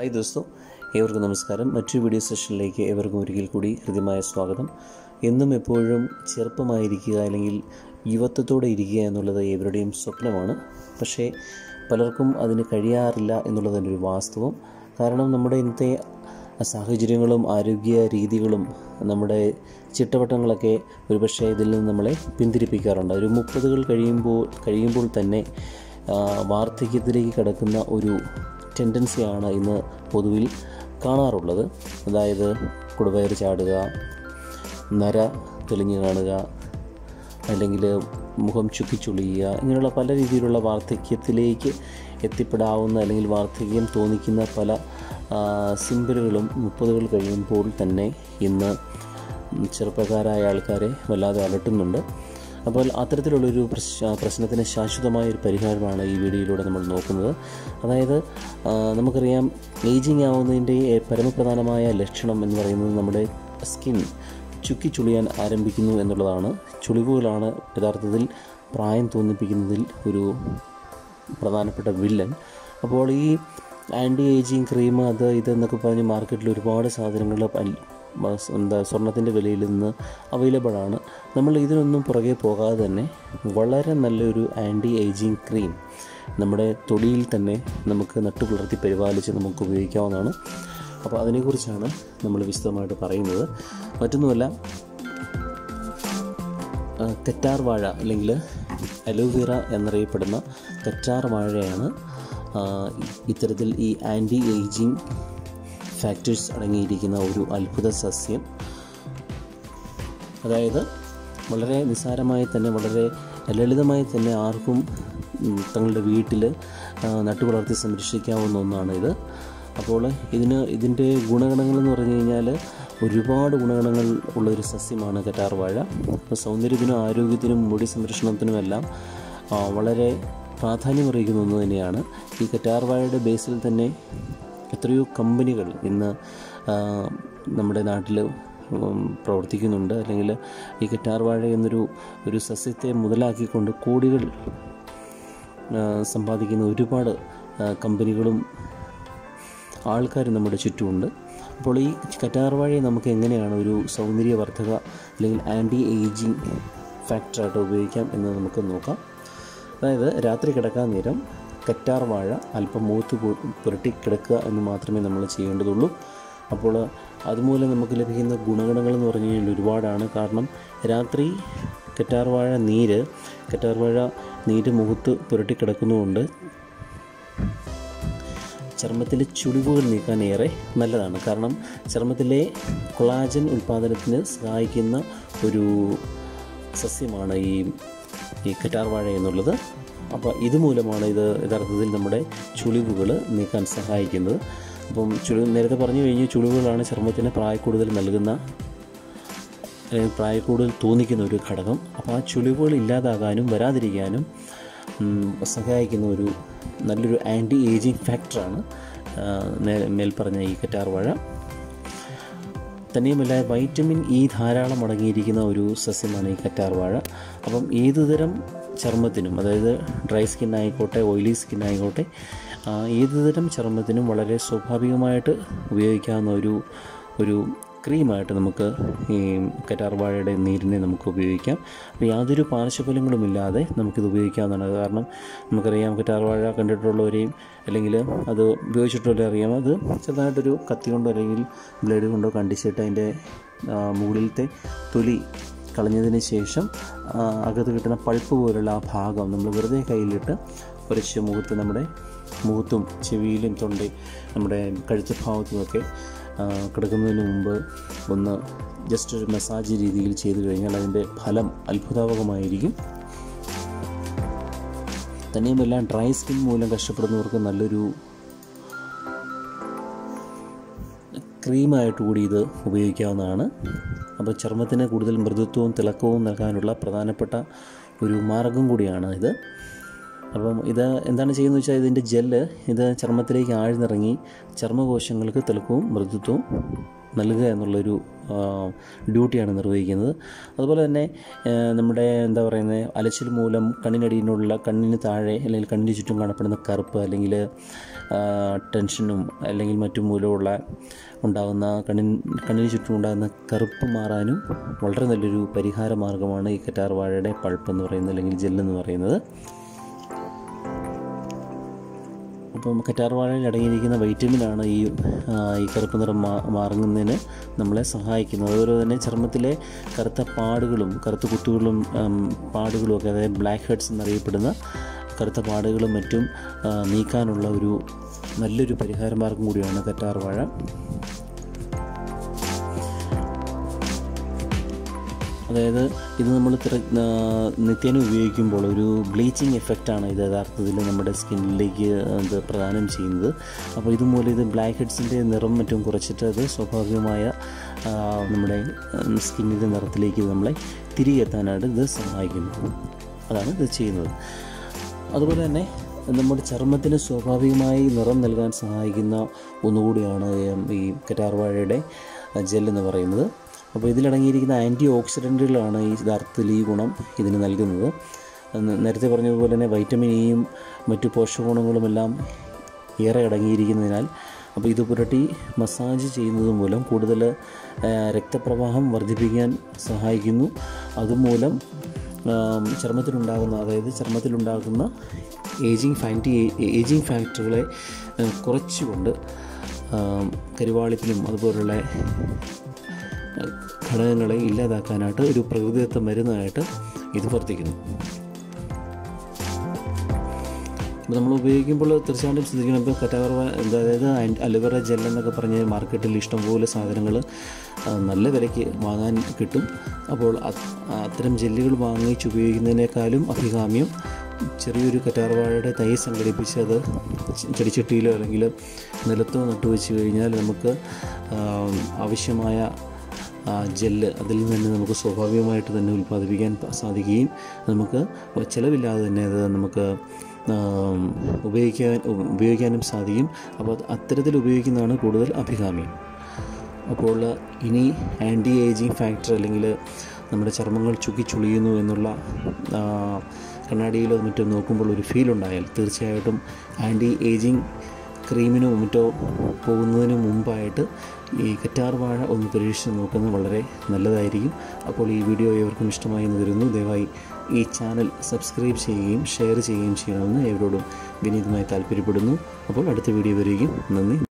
Hi ദോസ്തോ ഏവർക്കും നമസ്കാരം. മറ്റൊരു വീഡിയോ സെഷനിലേക്ക് ഏവർക്കും ഒരിക്കൽ കൂടി ഹൃദ്യമായ സ്വാഗതം. എന്നും എപ്പോഴും ചെറുപ്പമായിരിക്കുക അല്ലെങ്കിൽ യുവത്വത്തോടെ ഇരിക്കുക എന്നുള്ളത് ഏവരുടെയും സ്വപ്നമാണ്. പക്ഷേ പലർക്കും അതിന് കഴിയാറില്ല എന്നുള്ളതിന്റെ ഒരു വാസ്തവം. കാരണം നമ്മുടെ ഇന്നത്തെ സാഹചര്യങ്ങളും ആരോഗ്യ രീതികളും നമ്മുടെ ചിട്ടവട്ടങ്ങളൊക്കെ ഒരുപക്ഷെ ഇതിൽ നിന്ന് നമ്മളെ പിന്തിരിപ്പിക്കാറുണ്ട്. ഒരു മുപ്പതുകൾ കഴിയുമ്പോൾ കഴിയുമ്പോൾ തന്നെ വാർദ്ധക്യത്തിലേക്ക് കടക്കുന്ന ഒരു ടെൻഡൻസിയാണ് ഇന്ന് പൊതുവിൽ കാണാറുള്ളത്. അതായത് കുടുവയർ ചാടുക നര തെളിഞ്ഞു കാണുക അല്ലെങ്കിൽ മുഖം ചുക്കിച്ചുളിയുക ഇങ്ങനെയുള്ള പല രീതിയിലുള്ള വാർദ്ധക്യത്തിലേക്ക് എത്തിപ്പെടാവുന്ന അല്ലെങ്കിൽ വാർദ്ധക്യം തോന്നിക്കുന്ന പല സിമ്പലുകളും മുപ്പതുകൾ കഴിയുമ്പോൾ തന്നെ ഇന്ന് ചെറുപ്പക്കാരായ ആൾക്കാരെ വല്ലാതെ അലട്ടുന്നുണ്ട്. അപ്പോൾ അത്തരത്തിലുള്ളൊരു പ്രശ് പ്രശ്നത്തിന് ശാശ്വതമായ ഒരു പരിഹാരമാണ് ഈ വീഡിയോയിലൂടെ നമ്മൾ നോക്കുന്നത്. അതായത് നമുക്കറിയാം ഏജിങ് ആവുന്നതിന്റെ പരമപ്രധാനമായ ലക്ഷണം എന്ന് പറയുന്നത് നമ്മുടെ സ്കിൻ ചുക്കി ചുളിയാൻ ആരംഭിക്കുന്നു എന്നുള്ളതാണ്. ചുളിവുകളാണ് യഥാർത്ഥത്തിൽ പ്രായം തോന്നിപ്പിക്കുന്നതിൽ ഒരു പ്രധാനപ്പെട്ട വില്ലൻ. അപ്പോൾ ഈ ആന്റി ഏജിങ് ക്രീം അത് ഇതെന്നൊക്കെ പറഞ്ഞ് മാർക്കറ്റിൽ ഒരുപാട് സാധനങ്ങൾ എന്താ സ്വർണത്തിന്റെ വിലയിൽ നിന്ന് അവൈലബിൾ ആണ്. നമ്മൾ ഇതിനൊന്നും പുറകെ പോകാതെ തന്നെ വളരെ നല്ലൊരു ആന്റി ഏജിങ് ക്രീം നമ്മുടെ തൊടിയിൽ തന്നെ നമുക്ക് നട്ടുപുലർത്തി പരിപാലിച്ച് നമുക്ക് ഉപയോഗിക്കാവുന്നതാണ്. അപ്പോൾ അതിനെക്കുറിച്ചാണ് നമ്മൾ വിശദമായിട്ട് പറയുന്നത്. മറ്റൊന്നുമല്ല കറ്റാർ വാഴ അല്ലെങ്കിൽ അലോവേറ എന്നറിയപ്പെടുന്ന കറ്റാർ വാഴയാണ് ഇത്തരത്തിൽ ഈ ആന്റി ഏജിങ് ഫാക്ടേഴ്സ് അടങ്ങിയിരിക്കുന്ന ഒരു അത്ഭുത സസ്യം. അതായത് വളരെ നിസ്സാരമായി തന്നെ വളരെ ലളിതമായി തന്നെ ആർക്കും തങ്ങളുടെ വീട്ടിൽ നട്ടുവളർത്തി സംരക്ഷിക്കാവുന്ന ഒന്നാണ് ഇത് അപ്പോൾ ഇതിന് ഇതിന്റെ ഗുണഗണങ്ങൾ എന്ന് പറഞ്ഞു കഴിഞ്ഞാൽ ഒരുപാട് ഗുണഗണങ്ങൾ ഉള്ള ഒരു സസ്യമാണ് കറ്റാർ വാഴ അപ്പോൾ സൗന്ദര്യത്തിനും ആരോഗ്യത്തിനും മുടി സംരക്ഷണത്തിനും എല്ലാം വളരെ പ്രാധാന്യമറിയിക്കുന്ന ഒന്ന് തന്നെയാണ്. ഈ കറ്റാർ വാഴയുടെ ബേസിൽ തന്നെ എത്രയോ കമ്പനികൾ ഇന്ന് നമ്മുടെ നാട്ടിൽ പ്രവർത്തിക്കുന്നുണ്ട്. അല്ലെങ്കിൽ ഈ കറ്റാർ വാഴ എന്നൊരു ഒരു സസ്യത്തെ മുതലാക്കിക്കൊണ്ട് കോടികൾ സമ്പാദിക്കുന്ന ഒരുപാട് കമ്പനികളും ആൾക്കാരും നമ്മുടെ ചുറ്റുമുണ്ട്. അപ്പോൾ ഈ കറ്റാർവാഴയെ നമുക്ക് എങ്ങനെയാണ് ഒരു സൗന്ദര്യവർദ്ധക അല്ലെങ്കിൽ ആന്റി ഏജിങ് ഫാക്ടറായിട്ട് ഉപയോഗിക്കാം എന്ന് നമുക്ക് നോക്കാം. അതായത് രാത്രി കിടക്കാൻ നേരം കറ്റാർ വാഴ അല്പം മൂത്ത് പുരട്ടി കിടക്കുക എന്ന് മാത്രമേ നമ്മൾ ചെയ്യേണ്ടതുള്ളൂ. അപ്പോൾ അതുമൂലം നമുക്ക് ലഭിക്കുന്ന ഗുണഗണങ്ങൾ എന്ന് പറഞ്ഞു കഴിഞ്ഞാൽ ഒരുപാടാണ്. കാരണം രാത്രി കറ്റാർ വാഴ നീര് കറ്റാർ വാഴ നീര് മുഖത്ത് പുരട്ടി കിടക്കുന്നതുകൊണ്ട് ചർമ്മത്തിലെ ചുളിവുകൾ നീക്കാൻ ഏറെ നല്ലതാണ്. കാരണം ചർമ്മത്തിലെ കൊളാജൻ ഉൽപ്പാദനത്തിന് സഹായിക്കുന്ന ഒരു സസ്യമാണ് ഈ ഈ കറ്റാർ വാഴ എന്നുള്ളത്. അപ്പോൾ ഇതുമൂലമാണ് ഇത് യഥാർത്ഥത്തിൽ നമ്മുടെ ചുളിവുകൾ നീക്കാൻ സഹായിക്കുന്നത്. അപ്പം ചുളി നേരത്തെ പറഞ്ഞു കഴിഞ്ഞു ചുളിവുകളാണ് ചർമ്മത്തിന് പ്രായക്കൂടുതൽ നൽകുന്ന അല്ലെങ്കിൽ പ്രായക്കൂടുതൽ തോന്നിക്കുന്ന ഒരു ഘടകം. അപ്പോൾ ആ ചുളിവുകൾ ഇല്ലാതാകാനും വരാതിരിക്കാനും സഹായിക്കുന്ന ഒരു നല്ലൊരു ആന്റി ഏജിങ് ഫാക്ടറാണ് മേൽപ്പറഞ്ഞ ഈ കറ്റാർ വാഴ. തന്നെയുമല്ല വൈറ്റമിൻ ഇ ധാരാളം അടങ്ങിയിരിക്കുന്ന ഒരു സസ്യമാണ് ഈ കറ്റാർ വാഴ. അപ്പം ഏതുതരം ചർമ്മത്തിനും അതായത് ഡ്രൈ സ്കിൻ ആയിക്കോട്ടെ ഓയിലി സ്കിൻ ആയിക്കോട്ടെ ഏത് ഏതുതരം ചർമ്മത്തിനും വളരെ സ്വാഭാവികമായിട്ട് ഉപയോഗിക്കാവുന്ന ഒരു ഒരു ക്രീമായിട്ട് നമുക്ക് ഈ കറ്റാർവാഴയുടെ നീരിനെ നമുക്ക് ഉപയോഗിക്കാം. അപ്പോൾ യാതൊരു പാർശ്വഫലങ്ങളുമില്ലാതെ നമുക്കിത് ഉപയോഗിക്കാവുന്നതാണ്. കാരണം നമുക്കറിയാം കറ്റാർവാഴ കണ്ടിട്ടുള്ളവരെയും അല്ലെങ്കിൽ അത് ഉപയോഗിച്ചിട്ടുള്ളവരെ അറിയാം. അത് ചെറുതായിട്ടൊരു കത്തി കൊണ്ടോ അല്ലെങ്കിൽ ബ്ലേഡ് കൊണ്ടോ കണ്ടിച്ചിട്ട് അതിന്റെ മുകളിലത്തെ തൊലി കളഞ്ഞതിന് ശേഷം അകത്ത് കിട്ടുന്ന പൾപ്പ് പോലുള്ള ആ ഭാഗം നമ്മൾ വെറുതെ കയ്യിലിട്ട് കുറച്ച് മുഖത്ത് നമ്മുടെ മുഖത്തും ചെവിയിലും തൊണ്ട നമ്മുടെ കഴുത്ത് ഭാഗത്തുമൊക്കെ കിടക്കുന്നതിന് മുമ്പ് ഒന്ന് ജസ്റ്റ് ഒരു മസാജ് രീതിയിൽ ചെയ്തു കഴിഞ്ഞാൽ അതിന്റെ ഫലം അത്ഭുതാവകമായിരിക്കും. തന്നെയുമല്ല ഡ്രൈ സ്കിൻ മൂലം കഷ്ടപ്പെടുന്നവർക്ക് നല്ലൊരു ക്രീമായിട്ട് കൂടി ഇത് ഉപയോഗിക്കാവുന്നതാണ്. അപ്പോൾ ചർമ്മത്തിന് കൂടുതൽ മൃദുത്വവും തിളക്കവും നൽകാനുള്ള പ്രധാനപ്പെട്ട ഒരു മാർഗം കൂടിയാണ് ഇത്. അപ്പം ഇത് എന്താണ് ചെയ്യുന്നത് വെച്ചാൽ ഇതിന്റെ ജെല്ല് ഇത് ചർമ്മത്തിലേക്ക് ആഴ്ന്നിറങ്ങി ചർമ്മകോശങ്ങൾക്ക് തിളക്കവും മൃദുത്വവും നൽകുക എന്നുള്ളൊരു ഡ്യൂട്ടിയാണ് നിർവഹിക്കുന്നത്. അതുപോലെ തന്നെ നമ്മുടെ എന്താ പറയുന്നത് അലച്ചിൽ മൂലം കണ്ണിനടിയിലുള്ള കണ്ണിന് താഴെ അല്ലെങ്കിൽ കണ്ണിന് ചുറ്റും കാണപ്പെടുന്ന കറുപ്പ് അല്ലെങ്കിൽ ടെൻഷനും അല്ലെങ്കിൽ മറ്റു മൂലമുള്ള ഉണ്ടാകുന്ന കണ്ണിൻ കണ്ണിന് ചുറ്റും ഉണ്ടാകുന്ന കറുപ്പ് മാറാനും വളരെ നല്ലൊരു പരിഹാര മാർഗമാണ് ഈ കറ്റാർ വാഴയുടെ പൾപ്പ് എന്ന് പറയുന്നത് അല്ലെങ്കിൽ ജെല്ലെന്ന് പറയുന്നത്. അപ്പം കറ്റാർ വാഴയിൽ അടങ്ങിയിരിക്കുന്ന വൈറ്റമിനാണ് ഈ ഈ കറുപ്പ് നിറം മാ മാറുന്നതിന് നമ്മളെ സഹായിക്കുന്നത്. അതുപോലെ തന്നെ ചർമ്മത്തിലെ കറുത്ത പാടുകളും കറുത്ത കുത്തുകളും പാടുകളും ഒക്കെ അതായത് ബ്ലാക്ക് ഹെഡ്സ് എന്നറിയപ്പെടുന്ന കറുത്ത പാടുകളും മറ്റും നീക്കാനുള്ള ഒരു നല്ലൊരു പരിഹാര മാർഗം കൂടിയാണ് കറ്റാർ വാഴ അതായത് ഇത് നമ്മൾ നിത്യേന ഉപയോഗിക്കുമ്പോൾ ഒരു ബ്ലീച്ചിങ് എഫക്റ്റാണ് ഇത് യഥാർത്ഥത്തിൽ നമ്മുടെ സ്കിന്നിലേക്ക് ഇത് പ്രദാനം ചെയ്യുന്നത്. അപ്പോൾ ഇതുമൂലം ഇത് ബ്ലാക്ക് ഹെഡ്സിന്റെ നിറം മറ്റും കുറച്ചിട്ട് അത് സ്വാഭാവികമായ നമ്മുടെ സ്കിന്നിന്റെ നിറത്തിലേക്ക് നമ്മളെ തിരികെ എത്താനായിട്ട് ഇത് സഹായിക്കുന്നു. അതാണ് ഇത് ചെയ്യുന്നത്. അതുപോലെ തന്നെ നമ്മുടെ ചർമ്മത്തിന് സ്വാഭാവികമായി നിറം നൽകാൻ സഹായിക്കുന്ന ഒന്നുകൂടിയാണ് ഈ കറ്റാർവാഴയുടെ ജെല്ലെന്ന് പറയുന്നത്. അപ്പോൾ ഇതിലടങ്ങിയിരിക്കുന്ന ആന്റി ഓക്സിഡന്റുകളാണ് ഈ യഥാർത്ഥത്തിൽ ഈ ഗുണം ഇതിന് നൽകുന്നത്. നേരത്തെ പറഞ്ഞതുപോലെ തന്നെ വൈറ്റമിൻ ഇയും മറ്റു പോഷകഗുണങ്ങളുമെല്ലാം ഏറെ അടങ്ങിയിരിക്കുന്നതിനാൽ അപ്പോൾ ഇത് പുരട്ടി മസാജ് ചെയ്യുന്നത് മൂലം കൂടുതൽ രക്തപ്രവാഹം വർദ്ധിപ്പിക്കാൻ സഹായിക്കുന്നു. അതുമൂലം ചർമ്മത്തിലുണ്ടാകുന്ന അതായത് ചർമ്മത്തിലുണ്ടാകുന്ന ഏജിങ് ഫാന്റി ഏജിങ് ഫാക്ടറുകളെ കുറച്ചുകൊണ്ട് കരിവാളിപ്പിനും അതുപോലുള്ള ഘടകങ്ങളെ ഇല്ലാതാക്കാനായിട്ട് ഒരു പ്രകൃതിദത്ത മരുന്നായിട്ട് ഇത് വർത്തിക്കുന്നു നമ്മൾ ഉപയോഗിക്കുമ്പോൾ തീർച്ചയായിട്ടും ശ്രദ്ധിക്കണം. ഇപ്പോൾ കറ്റാർവ അതായത് അലുവറ ജെൽ എന്നൊക്കെ പറഞ്ഞ് മാർക്കറ്റിൽ ഇഷ്ടംപോലെ സാധനങ്ങൾ നല്ല വിലയ്ക്ക് വാങ്ങാൻ കിട്ടും. അപ്പോൾ അത് അത്തരം ജെല്ലുകൾ വാങ്ങിച്ച് ഉപയോഗിക്കുന്നതിനേക്കാളും അഭികാമ്യം ചെറിയൊരു കറ്റാർവാഴയുടെ തൈ സംഘടിപ്പിച്ച് അത് ചെടിച്ചട്ടിയിലോ അല്ലെങ്കിൽ നിലത്തോ നട്ടുവെച്ച് കഴിഞ്ഞാൽ നമുക്ക് ആവശ്യമായ ജെല്ല് അതിൽ നിന്ന് നമുക്ക് സ്വാഭാവികമായിട്ട് തന്നെ ഉൽപ്പാദിപ്പിക്കാൻ സാധിക്കുകയും നമുക്ക് ചിലവില്ലാതെ തന്നെ അത് നമുക്ക് ഉപയോഗിക്കാൻ ഉപയോഗിക്കാനും സാധിക്കും. അപ്പോൾ അത് അത്തരത്തിൽ ഉപയോഗിക്കുന്നതാണ് കൂടുതൽ അഭികാമ്യം. അപ്പോൾ ഇനി ആന്റി ഏജിങ് ഫാക്ടർ അല്ലെങ്കിൽ നമ്മുടെ ചർമ്മങ്ങൾ ചുക്കി ചുളിയുന്നു എന്നുള്ള കണ്ണാടിയിലോ മറ്റോ നോക്കുമ്പോൾ ഒരു ഫീൽ ഉണ്ടായാൽ തീർച്ചയായിട്ടും ആന്റി ഏജിങ് ക്രീമിനോ മറ്റോ പോകുന്നതിന് മുമ്പായിട്ട് ഈ കറ്റാർ വാഴ ഒന്ന് പരീക്ഷിച്ച് നോക്കുന്നത് വളരെ നല്ലതായിരിക്കും. അപ്പോൾ ഈ വീഡിയോ ഏവർക്കും ഇഷ്ടമായി എന്ന് കരുതുന്നു. ദയവായി ഈ ചാനൽ സബ്സ്ക്രൈബ് ചെയ്യുകയും ഷെയർ ചെയ്യുകയും ചെയ്യണമെന്ന് ഏവരോടും വിനീതമായി താല്പര്യപ്പെടുന്നു. അപ്പോൾ അടുത്ത വീഡിയോ വരികയും നന്ദി.